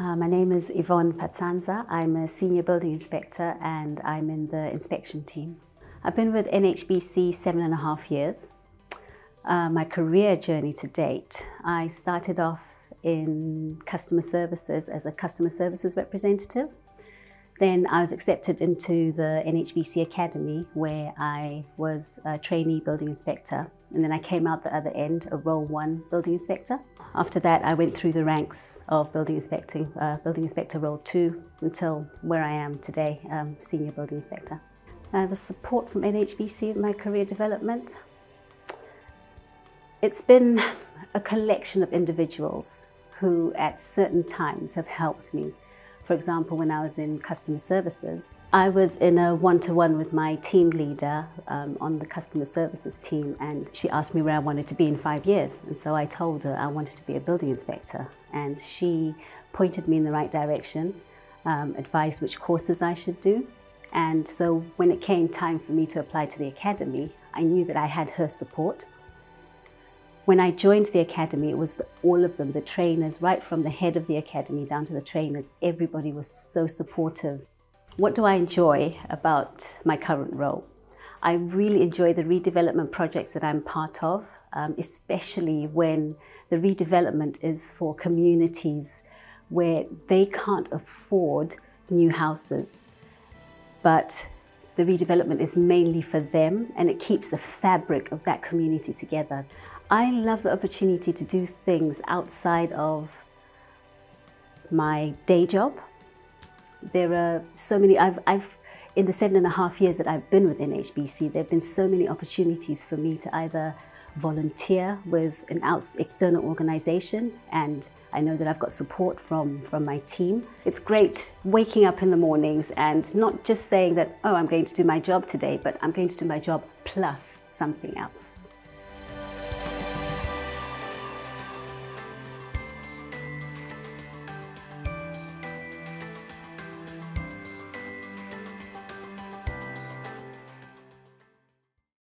Uh, my name is Yvonne Patzanza. I'm a senior building inspector and I'm in the inspection team. I've been with NHBC seven and a half years. Uh, my career journey to date, I started off in customer services as a customer services representative. Then I was accepted into the NHBC Academy where I was a trainee building inspector and then I came out the other end, a role one building inspector. After that I went through the ranks of building inspecting, uh, building inspector role two until where I am today, um, senior building inspector. Uh, the support from NHBC in my career development, it's been a collection of individuals who at certain times have helped me for example, when I was in customer services, I was in a one-to-one -one with my team leader um, on the customer services team and she asked me where I wanted to be in five years. And so I told her I wanted to be a building inspector and she pointed me in the right direction, um, advised which courses I should do. And so when it came time for me to apply to the academy, I knew that I had her support when I joined the academy, it was the, all of them, the trainers, right from the head of the academy down to the trainers, everybody was so supportive. What do I enjoy about my current role? I really enjoy the redevelopment projects that I'm part of, um, especially when the redevelopment is for communities where they can't afford new houses. But the redevelopment is mainly for them and it keeps the fabric of that community together. I love the opportunity to do things outside of my day job. There are so many, I've, I've, in the seven and a half years that I've been with NHBC, there have been so many opportunities for me to either volunteer with an external organization and I know that I've got support from, from my team. It's great waking up in the mornings and not just saying that, oh, I'm going to do my job today, but I'm going to do my job plus something else.